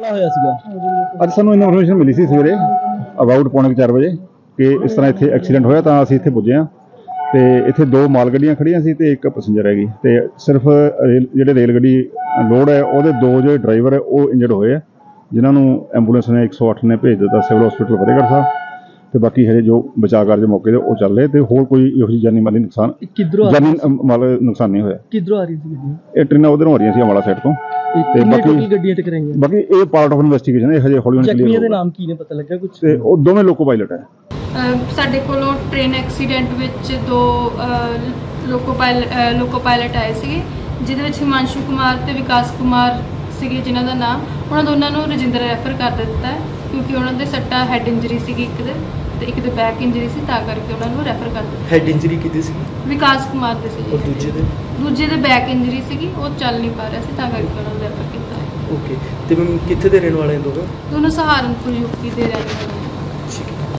ਹਮਲਾ ਹੋਇਆ ਸੀਗਾ। ਅੱਜ ਸਾਨੂੰ ਇਨਫੋਰਮੇਸ਼ਨ ਮਿਲੀ ਸੀ ਸਵੇਰੇ ਅਬਾਊਟ ਪੌਣੇ 4 ਵਜੇ ਕਿ ਇਸ ਤਰ੍ਹਾਂ ਇੱਥੇ ਐਕਸੀਡੈਂਟ ਹੋਇਆ ਤਾਂ ਅਸੀਂ ਇੱਥੇ ਪੁੱਜੇ ਹਾਂ। ਤੇ ਇੱਥੇ ਦੋ ਮਾਲ ਗੱਡੀਆਂ ਖੜੀਆਂ ਸੀ ਤੇ ਇੱਕ ਪੈਸੇਂਜਰ ਹੈਗੀ। ਤੇ ਸਿਰਫ ਜਿਹੜੇ ਰੇਲ ਗੱਡੀ ਲੋਡ ਹੈ ਉਹਦੇ ਦੋ ਜਿਹੜੇ ਡਰਾਈਵਰ ਹੈ ਉਹ ਇੰਜਰਡ ਹੋਏ ਆ ਜਿਨ੍ਹਾਂ ਨੂੰ ਐਂਬੂਲੈਂਸ ਨੇ 108 ਨੇ ਭੇਜ ਦਿੱਤਾ ਸਿਵਲ ਹਸਪੀਟਲ ਫਤਿਹਗੜ੍ਹ ਸਾਹਿਬ। ਤੇ ਬਾਕੀ ਹਜੇ ਜੋ ਬਚਾਅ ਕਾਰਜ ਮੌਕੇ ਤੇ ਉਹ ਚੱਲ ਰਹੇ ਤੇ ਹੋਰ ਕੋਈ ਇਹੋ ਜਿਹੀ ਜਾਨੀ ਮਾਲੀ ਨੁਕਸਾਨ ਕਿੱਧਰੋਂ ਆ ਜਾਨੀ ਮਾਲ ਨੁਕਸਾਨ ਨਹੀਂ ਹੋਇਆ। ਕਿੱਧਰੋਂ ਆ ਰਹੀ ਸੀ ਗੱਡੀ? ਇਹ ਟ੍ਰੇਨਾਂ ਉਧਰੋਂ ਆ ਰਹੀਆਂ ਸੀ ਅੰਬਾਲਾ ਸਾਈਡ ਤੋਂ। ਤੇ ਬਾਕੀ- ਟੋਟਲ ਗੱਡੀਆਂ ਟਕਰਾਈਆਂ ਬਾਕੀ ਇਹ ਪਾਰਟ ਆਫ ਇਨਵੈਸਟੀਗੇਸ਼ਨ ਹੈ ਇਹ ਹਜੇ ਹੌਲੀ ਹੌਲੀ ਜ਼ਖਮੀਆਂ ਦੇ। ਨਾਮ ਕੀ ਨੇ ਪਤਾ ਲੱਗਾ ਕੁਝ ਤੇ ਉਹ ਦੋਵੇਂ ਲੋਕੋ ਪਾਇਲਟ ਹੈ। ਸਾਡੇ ਕੋਲੋਂ ਟ੍ਰੇਨ ਐਕਸੀਡੈਂਟ ਵਿੱਚ ਦੋ ਲੋਕੋ ਪਾਇਲ ਅਹ, ਲੋਕੋ ਪਾਇਲਟ ਆਏ ਸੀਗੇ ਜਿਹਦੇ ਵਿੱਚ ਹਿਮਾਂਸ਼ੂ ਕੁਮਾਰ ਤੇ ਵਿਕਾਸ ਕੁਮਾਰ ਸੀਗੇ ਜਿਨ੍ਹਾਂ ਦਾ ਨਾਮ। ਉਹਨਾਂ ਦੋਨਾਂ ਨੂੰ ਰਜਿੰਦਰ ਰੈਫਰ ਕਰ ਦਿੱਤਾ ਕਿਉਂਕਿ ਉਹਨਾਂ ਦੇ ਸੱਟਾ ਹੈਡ ਇੰਜਰੀ ਸੀਗੀ ਇੱਕ ਦੇ। ਤੇ ਇੱਕ ਦੇ ਬੈਕ ਇੰਜਰੀ ਸੀ ਤਾਂ ਕਰਕੇ ਉਹਨਾਂ ਨੂੰ ਰੈਫਰ ਕਰ ਦਿੱਤਾ। ਹੈਡ ਇੰਜਰੀ ਕਿਤੇ ਸੀ? ਵਿਕਾਸ ਕੁਮਾਰ ਦੇ ਸੀ। ਔਰ ਦੂਜੇ ਦੇ? ਦੂਜੇ ਦੇ ਬੈਕ ਇੰਜਰੀ ਸੀਗੀ ਉਹ ਚੱਲ ਨਹੀਂ ਪਾ ਰਿਹਾ ਸੀ ਤਾਂ ਕਰਕੇ ਉਹਨਾਂ ਨੂੰ ਰੈਫਰ ਕੀਤਾ ਹੈ ਓਕੇ ਤੇ ਮੈਮ ਕਿੱਥੇ ਦੇ ਰਹਿਣ ਵਾਲੇ ਲੋਕ ਦੋਨੋਂ ਸਹਾਰਨਪੁਰ ਯੂਪੀ ਦੇ ਰਹਿਣ ਵਾਲੇ